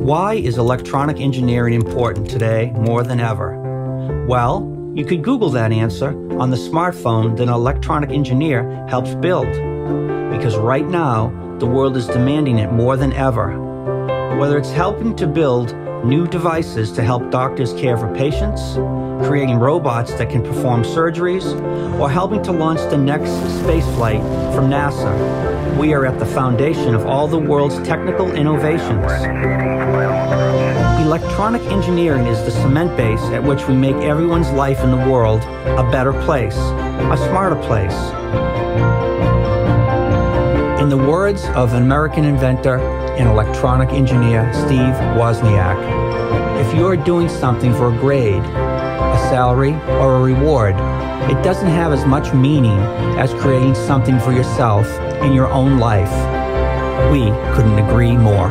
Why is electronic engineering important today more than ever? Well, you could Google that answer on the smartphone that an electronic engineer helps build. Because right now, the world is demanding it more than ever. Whether it's helping to build new devices to help doctors care for patients, creating robots that can perform surgeries, or helping to launch the next space flight from NASA. We are at the foundation of all the world's technical innovations. Electronic engineering is the cement base at which we make everyone's life in the world a better place, a smarter place. In the words of an American inventor and electronic engineer, Steve Wozniak, if you are doing something for a grade, a salary, or a reward, it doesn't have as much meaning as creating something for yourself in your own life. We couldn't agree more.